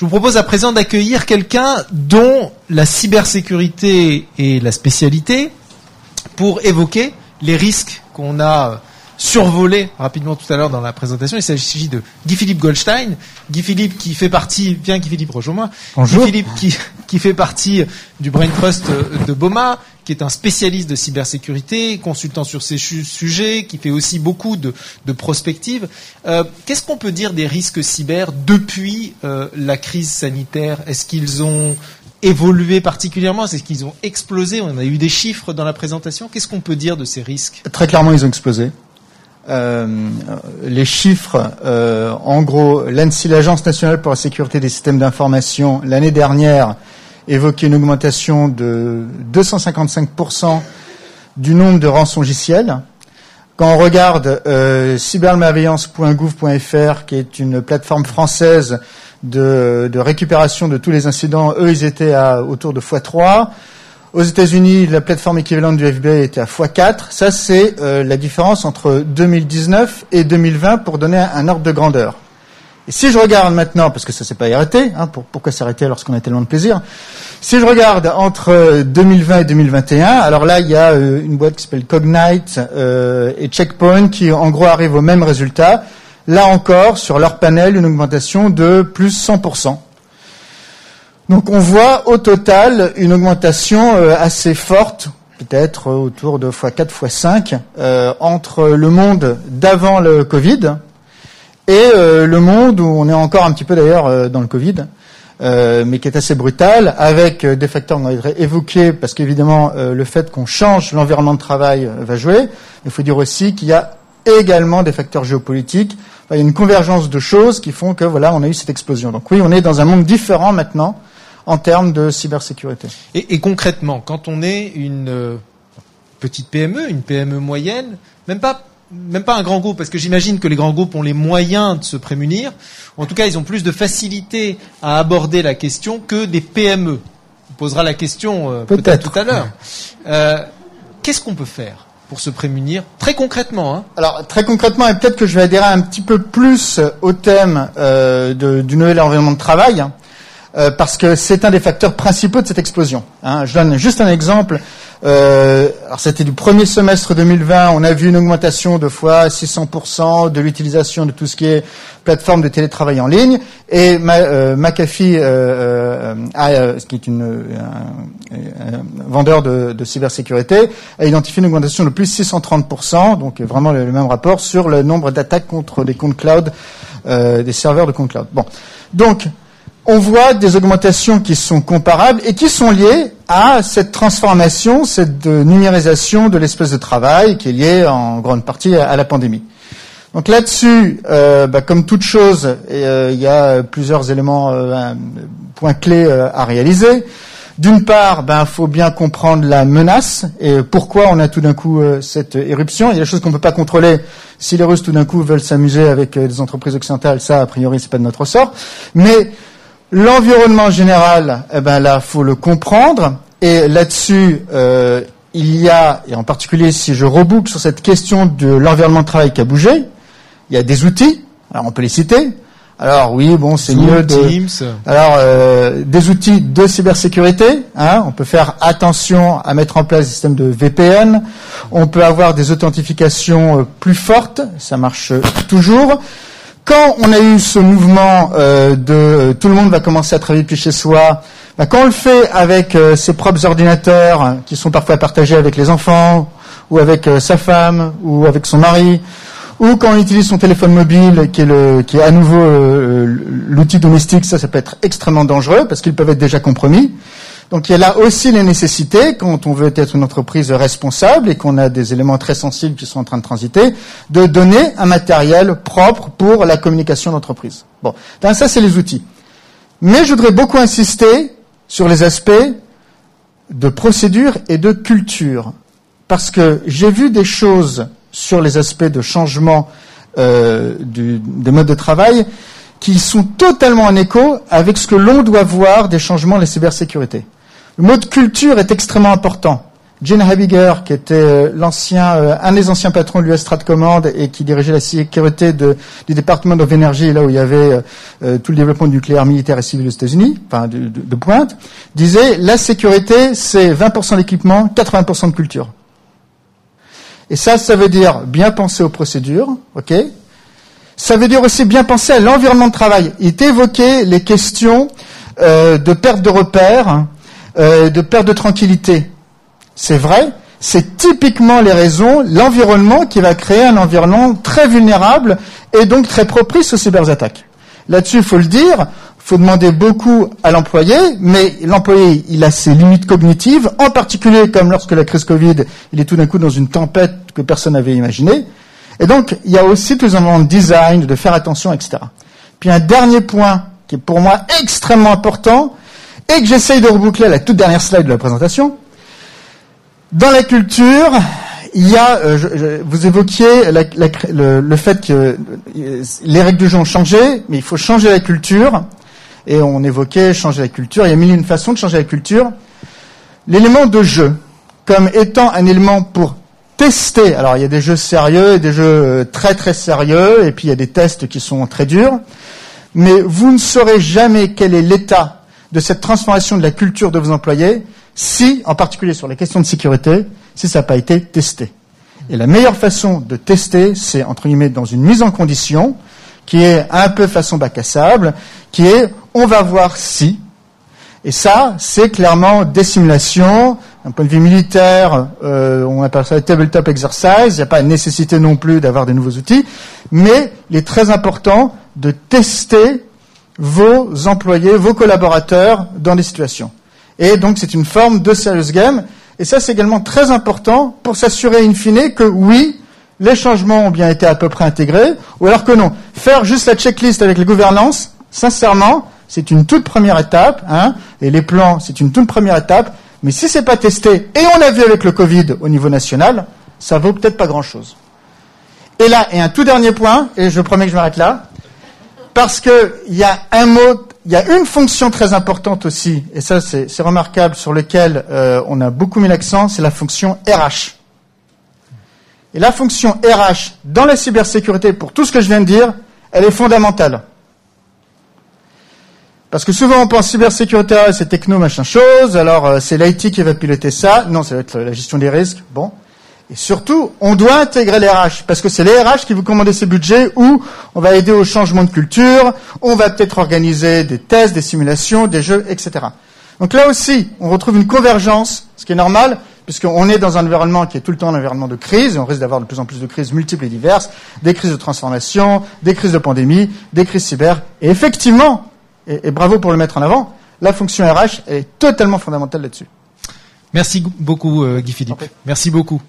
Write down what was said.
Je vous propose à présent d'accueillir quelqu'un dont la cybersécurité est la spécialité pour évoquer les risques qu'on a survolé rapidement tout à l'heure dans la présentation. Il s'agit de Guy-Philippe Goldstein. Guy-Philippe qui fait partie, viens Guy-Philippe, rejoins-moi. Bonjour. Guy-Philippe qui, qui fait partie du Brain Trust de Boma, qui est un spécialiste de cybersécurité, consultant sur ces sujets, qui fait aussi beaucoup de, de prospectives. Euh, Qu'est-ce qu'on peut dire des risques cyber depuis euh, la crise sanitaire? Est-ce qu'ils ont évolué particulièrement? Est-ce qu'ils ont explosé? On a eu des chiffres dans la présentation. Qu'est-ce qu'on peut dire de ces risques? Très clairement, ils ont explosé. Euh, les chiffres, euh, en gros, l'ANSI, l'Agence nationale pour la sécurité des systèmes d'information, l'année dernière, évoquait une augmentation de 255% du nombre de rançongiciels. Quand on regarde euh, qui est une plateforme française de, de, récupération de tous les incidents, eux, ils étaient à autour de x3. Aux États-Unis, la plateforme équivalente du FBI était à x4. Ça, c'est euh, la différence entre 2019 et 2020 pour donner un, ordre de grandeur. Et si je regarde maintenant, parce que ça s'est pas arrêté, hein, pour, pourquoi s'arrêter lorsqu'on a tellement de plaisir Si je regarde entre 2020 et 2021, alors là, il y a euh, une boîte qui s'appelle Cognite euh, et Checkpoint qui, en gros, arrivent au même résultat. Là encore, sur leur panel, une augmentation de plus 100%. Donc on voit au total une augmentation euh, assez forte, peut-être autour de x4, x5, euh, entre le monde d'avant le Covid et euh, le monde où on est encore un petit peu d'ailleurs dans le Covid, mais qui est assez brutal, avec des facteurs qu'on va évoquer, parce qu'évidemment le fait qu'on change l'environnement de travail va jouer. Il faut dire aussi qu'il y a également des facteurs géopolitiques. il y a une convergence de choses qui font que voilà, on a eu cette explosion. Donc oui, on est dans un monde différent maintenant en termes de cybersécurité. Et, concrètement, quand on est une euh, petite PME, une PME moyenne, même pas même pas un grand groupe, parce que j'imagine que les grands groupes ont les moyens de se prémunir. En tout cas, ils ont plus de facilité à aborder la question que des PME. On posera la question euh, peut-être tout à l'heure. Euh, Qu'est-ce qu'on peut faire pour se prémunir très concrètement hein? Alors très concrètement, et peut-être que je vais adhérer un petit peu plus au thème euh, de, du nouvel environnement de travail. Euh, parce que c'est un des facteurs principaux de cette explosion. Hein. Je donne juste un exemple. Euh, alors c'était du premier semestre 2020, on a vu une augmentation de fois 600% de l'utilisation de tout ce qui est plateforme de télétravail en ligne. Et euh, McAfee, euh, euh, qui est une, un, vendeur de, de, cybersécurité, a identifié une augmentation de plus 630%, donc vraiment le, le même rapport sur le nombre d'attaques contre des comptes cloud, des serveurs de comptes cloud. Bon, donc on voit des augmentations qui sont comparables et qui sont liées à cette transformation, cette numérisation de l'espace de travail qui est liée en grande partie à la pandémie. Donc là-dessus, euh, bah, comme toute chose, euh, il y a plusieurs éléments, euh, points clés euh, à réaliser. D'une part, il ben, faut bien comprendre la menace et pourquoi on a tout d'un coup cette éruption. Il y a des choses qu'on ne peut pas contrôler. Si les Russes tout d'un coup veulent s'amuser avec des entreprises occidentales, ça, a priori, c'est pas de notre sort. Mais L'environnement général, eh ben là, faut le comprendre. Et là-dessus, euh, il y a, et en particulier si je reboucle sur cette question de l'environnement de travail qui a bougé, il y a des outils. Alors on peut les citer. Alors oui, bon, c'est mieux de. Teams. Alors euh, des outils de cybersécurité. Hein, on peut faire attention à mettre en place des systèmes de VPN. On peut avoir des authentifications euh, plus fortes. Ça marche toujours quand on a eu ce mouvement euh, de euh, tout le monde va commencer à travailler depuis chez soi, bah, quand on le fait avec euh, ses propres ordinateurs, hein, qui sont parfois partagés avec les enfants, ou avec sa femme, ou avec son mari, ou quand on utilise son téléphone mobile, qui est, à nouveau l'outil domestique, ça, ça peut être extrêmement dangereux, parce qu'ils peuvent être déjà compromis. Donc il y a là aussi les nécessités, quand on veut être une entreprise responsable et qu'on a des éléments très sensibles qui sont en train de transiter, de donner un matériel propre pour la communication d'entreprise. Bon, ça c'est les outils. Mais je voudrais beaucoup insister sur les aspects de procédure et de culture. Parce que j'ai vu des choses sur les aspects de changement euh, du, des modes de travail qui sont totalement en écho avec ce que l'on doit voir des changements de la cybersécurité. Le mot de culture est extrêmement important. Gene Habiger, qui était euh, l'ancien, euh, un des anciens patrons de l'US Command et qui dirigeait la sécurité de, du département of Energy, là où il y avait euh, tout le développement nucléaire militaire et civil aux États-Unis, enfin de, de, de, pointe, disait la sécurité, c'est 20% d'équipement, 80% de culture. Et ça, ça veut dire bien penser aux procédures, ok? Ça veut dire aussi bien penser à l'environnement de travail. Il évoqué les questions de perte de repères, euh, de perte de tranquillité. C'est vrai, c'est typiquement les raisons, l'environnement qui va créer un environnement très vulnérable et donc très propice aux cyberattaques. Là-dessus, il faut le dire, il faut demander beaucoup à l'employé, mais l'employé, il a ses limites cognitives, en particulier comme lorsque la crise Covid, il est tout d'un coup dans une tempête que personne n'avait imaginée. Et donc, il y a aussi tous un moment de design, de faire attention, etc. Puis un dernier point qui est pour moi extrêmement important, et que j'essaye de reboucler à la toute dernière slide de la présentation, dans la culture, il y a, euh, je, je, vous évoquiez la, la, le, le, fait que euh, les règles du jeu ont changé, mais il faut changer la culture. Et on évoquait changer la culture. Il y a mille et une façons de changer la culture. L'élément de jeu, comme étant un élément pour tester. Alors il y a des jeux sérieux et des jeux euh, très très sérieux, et puis il y a des tests qui sont très durs. Mais vous ne saurez jamais quel est l'état de cette transformation de la culture de vos employés si, en particulier sur les questions de sécurité, si ça n'a pas été testé. Et la meilleure façon de tester, c'est entre guillemets dans une mise en condition qui est un peu façon bac à sable, qui est on va voir si. Et ça, c'est clairement des simulations. D'un point de vue militaire, euh, on appelle ça tabletop exercise. Il n'y a pas nécessité non plus d'avoir des nouveaux outils, mais il est très important de tester vos employés, vos collaborateurs dans des situations. Et donc c'est une forme de serious game. Et ça c'est également très important pour s'assurer in fine que oui, les changements ont bien été à peu près intégrés, ou alors que non. Faire juste la checklist avec les gouvernances, sincèrement, c'est une toute première étape, hein, et les plans, c'est une toute première étape, mais si c'est pas testé, et on a vu avec le Covid au niveau national, ça vaut peut-être pas grand-chose. Et là, et un tout dernier point, et je promets que je m'arrête là, parce qu'il y a un mot il y a une fonction très importante aussi, et ça c'est remarquable, sur lequel euh, on a beaucoup mis l'accent, c'est la fonction RH. Et la fonction RH dans la cybersécurité, pour tout ce que je viens de dire, elle est fondamentale. Parce que souvent on pense cybersécurité, c'est techno, machin chose, alors euh, c'est l'IT qui va piloter ça. Non, ça va être la gestion des risques. Bon. Et surtout, on doit intégrer les RH, parce que c'est les RH qui vous commandent ces budgets où on va aider au changement de culture, on va peut-être organiser des tests, des simulations, des jeux, etc. Donc là aussi, on retrouve une convergence, ce qui est normal, puisqu'on est dans un environnement qui est tout le temps un environnement de crise, et on risque d'avoir de plus en plus de crises multiples et diverses, des crises de transformation, des crises de pandémie, des crises cyber, et effectivement, et, et bravo pour le mettre en avant, la fonction RH est totalement fondamentale là-dessus. Merci beaucoup, euh, Guy Philippe. Merci beaucoup.